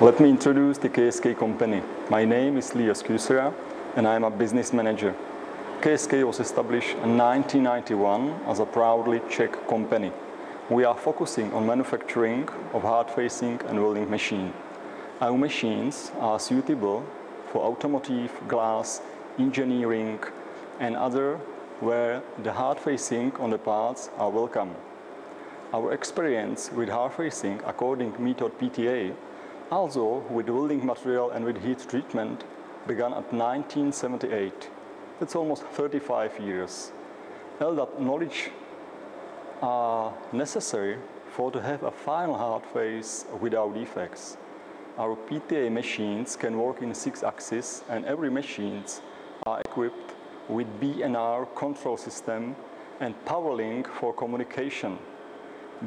Let me introduce the KSK company. My name is Leo Skusera and I am a business manager. KSK was established in 1991 as a proudly Czech company. We are focusing on manufacturing of hard-facing and welding machines. Our machines are suitable for automotive, glass, engineering and other where the hard facing on the parts are welcome. Our experience with hard facing according method PTA, also with welding material and with heat treatment, began at 1978. That's almost 35 years. All that knowledge are necessary for to have a final hard face without defects. Our PTA machines can work in six axes and every machines are equipped with B&R control system and PowerLink for communication.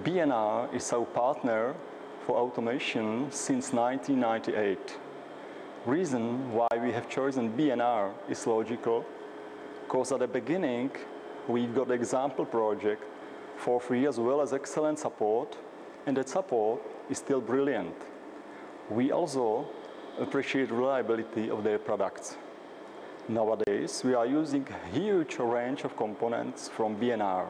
B&R is our partner for automation since 1998. Reason why we have chosen B&R is logical, because at the beginning we got example project for free as well as excellent support, and that support is still brilliant. We also appreciate reliability of their products. Nowadays, we are using a huge range of components from B&R.